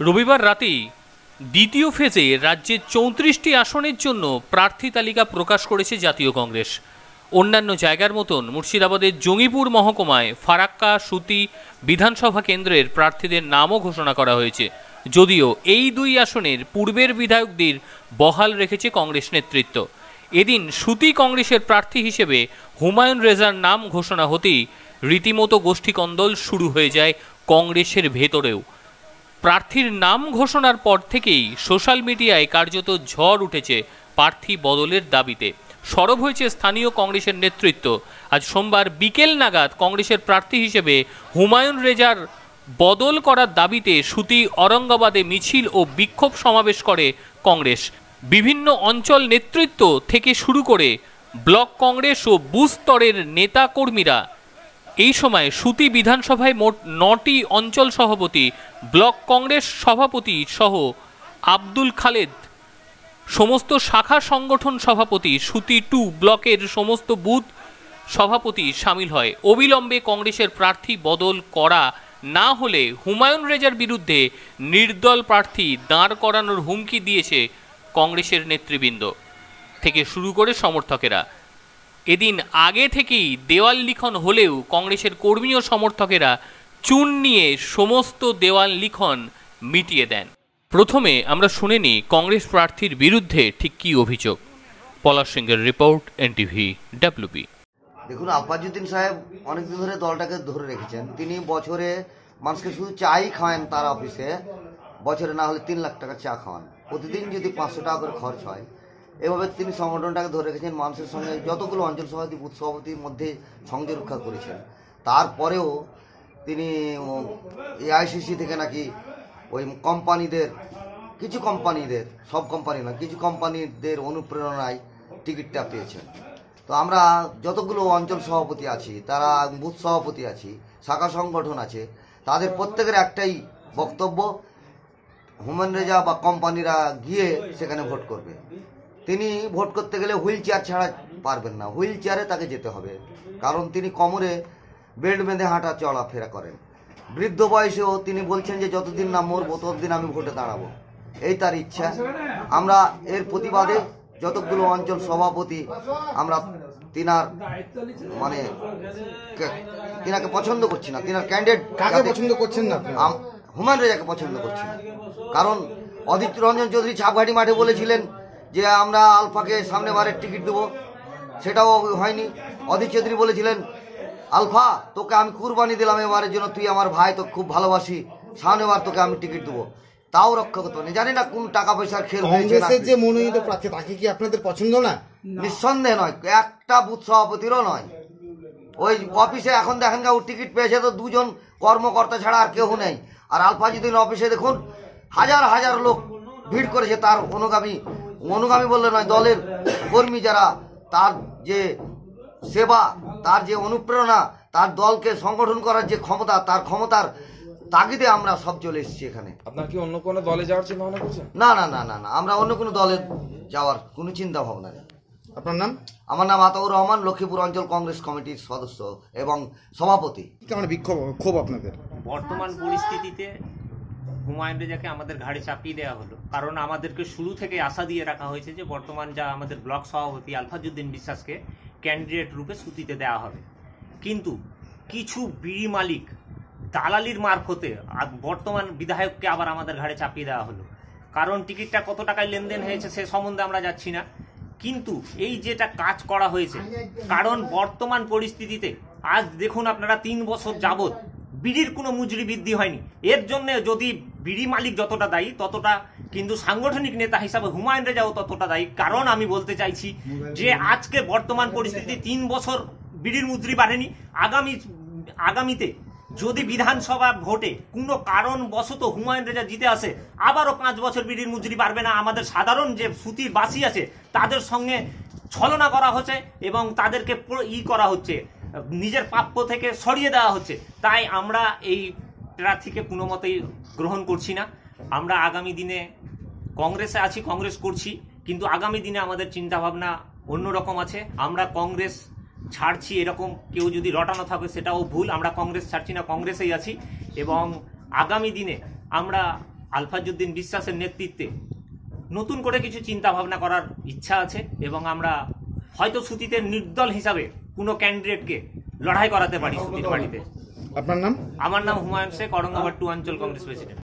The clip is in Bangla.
রবিবার রাতেই দ্বিতীয় ফেজে রাজ্যের চৌত্রিশটি আসনের জন্য প্রার্থী তালিকা প্রকাশ করেছে জাতীয় কংগ্রেস। অন্যান্য জায়গার মতন মুর্শিদাবাদের জঙ্গিপুর মহকুমায় ফারাক্কা, সুতি বিধানসভা কেন্দ্রের প্রার্থীদের নামও ঘোষণা করা হয়েছে। যদিও এই দুই আসনের পূর্বের বিধায়কদের বহাল রেখেছে কংগ্রেস নেতৃত্ব। এদিন সুতি কংগ্রেসের প্রার্থী হিসেবে হুমায়ুন রেজার নাম ঘোষণা হতেই রীতিমতো গোষ্ঠীকন্দল শুরু হয়ে যায় কংগ্রেসের ভেতরেও। প্রার্থীর নাম ঘোষণার পর থেকেই সোশ্যাল মিডিয়ায় কার্যত ঝড় উঠেছে প্রার্থী বদলের দাবিতে। সরব হয়েছে স্থানীয় কংগ্রেসের নেতৃত্ব। আজ সোমবার বিকেল নাগাদ কংগ্রেসের প্রার্থী হিসেবে হুমায়ুন রেজার বদল করার দাবিতে সুতি অরঙ্গাবাদে মিছিল ও বিক্ষোভ সমাবেশ করে কংগ্রেস। বিভিন্ন অঞ্চল নেতৃত্ব থেকে শুরু করে ব্লক কংগ্রেস ও বুথ স্তরের নেতা কর্মীরা এই সময় সুতি বিধানসভায় মোট নটি অঞ্চল সভাপতি, ব্লক কংগ্রেস সভাপতি সহ আব্দুল খালেদ। সমস্ত শাখা সংগঠন সভাপতি, সুতি টু ব্লকের সমস্ত বুথ সভাপতি সামিল হয়। অবিলম্বে কংগ্রেসের প্রার্থী বদল করা না হলে হুমায়ুন রেজার বিরুদ্ধে নির্দল প্রার্থী দাঁড় করানোর হুমকি দিয়েছে কংগ্রেসের নেতৃবৃন্দ। থেকে শুরু করে সমর্থকেরা। এদিন আগে থেকেই দেওয়াল লিখন হলেও কংগ্রেসের কর্মী ও সমর্থকেরা চুন নিয়ে সমস্ত দেওয়াল লিখন মিটিয়ে দেন। প্রথমে আমরা শুনে নিই কংগ্রেস প্রার্থীর বিরুদ্ধে ঠিক কী অভিযোগ। পলাশ সিংহের রিপোর্ট, এনটিভি, ডাব্লিউবি। দেখুন আব্বাজুদ্দিন সাহেব অনেকদিন ধরে দলটাকে ধরে রেখেছেন। তিনি বছরে মানুষকে শুধু চাই খাওয়ান তার অফিসে, বছরে না হলে তিন লাখ টাকা চা খাওয়ান। প্রতিদিন যদি পাঁচশো টাকা করে খরচ হয় এভাবে তিনি সংগঠনটাকে ধরে রেখেছেন মানুষের সঙ্গে। যতগুলো অঞ্চল সভাপতি, বুথ সভাপতির মধ্যে সংযোগ রক্ষা করেছেন। তারপরেও তিনি এআইসিসি থেকে নাকি ওই কোম্পানিদের, কিছু কোম্পানিদের, সব কোম্পানি না, কিছু কোম্পানিদের অনুপ্রেরণায় টিকিটটা পেয়েছেন। তো আমরা যতগুলো অঞ্চল সভাপতি আছি, তারা বুথ সভাপতি আছি, শাখা সংগঠন আছে, তাদের প্রত্যেকের একটাই বক্তব্য হুমেন রেজা বা কোম্পানিরা গিয়ে সেখানে ভোট করবে। তিনি ভোট করতে গেলে হুইল চেয়ার ছাড়া পারবেন না। হুইল চেয়ারে তাকে যেতে হবে। কারণ তিনি কোমরে বেল্ট বেঁধে হাঁটা চলাফেরা করেন। বৃদ্ধ বয়সেও তিনি বলছেন যে যতদিন না মরবো ততদিন আমি ভোটে দাঁড়াবো। এই তার ইচ্ছা। আমরা এর প্রতিবাদে যতগুলো অঞ্চল সভাপতি আমরা তিনার মানে তিনাকে পছন্দ করছি না। তিনার ক্যান্ডিডেট কাকে পছন্দ করছেন না হুমায়ুন রেজাকে পছন্দ করছি না। কারণ অদিত্য রঞ্জন চৌধুরী ছাপঘাটি মাঠে বলেছিলেন যে আমরা আলফাকে সামনে বারের টিকিট দেবো সেটাও হয়নি। অদিত চৌধুরী বলেছিলেন আলফা তোকে আমি কুরবানি দিলাম এবারের জন্য তুই আমার ভাই তো খুব ভালোবাসি সামনে বার তোকে আমি টিকিট দেবো। তাও রক্ষা করতে জানি না কোন টাকা পয়সার খেল কংগ্রেসের। যে মনোনীত প্রার্থী তাকে কি আপনাদের পছন্দ না? নিঃসন্দেহে নয়। একটা বুথ সভাপতিরও নয়। ওই অফিসে এখন দেখেন গা ও টিকিট পেয়েছে তো দুজন কর্মকর্তা ছাড়া আর কেউ নেই। আর আলফাজুদ্দিন অফিসে দেখুন হাজার হাজার লোক ভিড় করেছে তার অনুগামী অনুগামী বললে নয় দলের কর্মী যারা তার যে সেবা তার যে অনুপ্রেরণা তার দলকে সংগঠন করার যে ক্ষমতা তার ক্ষমতার তাগিদে আমরা সব চলে এসেছি এখানে। আপনার কি অন্য কোনো দলে যাওয়ার চিন্তা ভাবনা করছেন? না না না না না আমরা অন্য কোনো দলে যাওয়ার কোনো চিন্তা ভাবনা নেই। আপনার নাম? আমার নাম আতাউর রহমান লক্ষ্মীপুর অঞ্চল কংগ্রেস কমিটির সদস্য এবং সভাপতি। কি কারণে বিক্ষোভ ক্ষোভ আপনাদের? বর্তমান পরিস্থিতিতে হুমায়ুন রেজাকে আমাদের ঘাড়ে চাপিয়ে দেওয়া হলো। কারণ আমাদেরকে শুরু থেকে আশা দিয়ে রাখা হয়েছে যে বর্তমান যা আমাদের ব্লক সভাপতি আলফাজুদ্দিন বিশ্বাসকে ক্যান্ডিডেট রূপে সুতিতে দেওয়া হবে। কিন্তু কিছু বিড়ি মালিক দালালির মারফতে বর্তমান বিধায়ককে আবার আমাদের ঘাড়ে চাপিয়ে দেওয়া হলো। কারণ টিকিটটা কত টাকায় লেনদেন হয়েছে সে সম্বন্ধে আমরা যাচ্ছি না। কিন্তু এই যেটা কাজ করা হয়েছে, কারণ বর্তমান পরিস্থিতিতে আজ দেখুন আপনারা তিন বছর যাবত বিড়ির কোনো মজুরি বৃদ্ধি হয়নি। এর জন্য যদি বিড়ি মালিক যতটা দায়ী, ততটা কিন্তু সাংগঠনিক নেতা হিসাবে হুমায়ুন রেজাও ততটা দায়ী। কারণ আমি বলতে চাইছি যে আজকে বর্তমান পরিস্থিতি তিন বছর বিড়ির মুদ্রি বাড়েনি। আগামী, আগামীতে যদি বিধানসভা ভোটে কোনো কারণ বশত হুমায়ুন রেজা জিতে আসে, আবারও পাঁচ বছর বিড়ির মজুরি বাড়বে না। আমাদের সাধারণ যে সুতির বাসী আছে, তাদের সঙ্গে ছলনা করা হচ্ছে এবং তাদেরকে ই করা হচ্ছে, নিজের প্রাপ্য থেকে সরিয়ে দেওয়া হচ্ছে। তাই আমরা এই প্রার্থীকে কোনো মতেই গ্রহণ করছি না। আমরা আগামী দিনে কংগ্রেসে আছি, কংগ্রেস করছি, কিন্তু আগামী দিনে আমাদের চিন্তাভাবনা অন্যরকম আছে। আমরা কংগ্রেস ছাড়ছি এরকম কেউ যদি রটানো থাকে সেটাও ভুল। আমরা কংগ্রেস ছাড়ছি না, কংগ্রেসেই আছি। এবং আগামী দিনে আমরা আলফাজুদ্দিন বিশ্বাসের নেতৃত্বে নতুন করে কিছু চিন্তা ভাবনা করার ইচ্ছা আছে এবং আমরা হয়তো সুতিতে নির্দল হিসাবে কোনো ক্যান্ডিডেটকে লড়াই করাতে পারি সুতির বাড়িতে আপনার নাম? আমার নাম হুমায়ুন শেখ অরঙ্গাবাদ টু অঞ্চল কংগ্রেস প্রেসিডেন্ট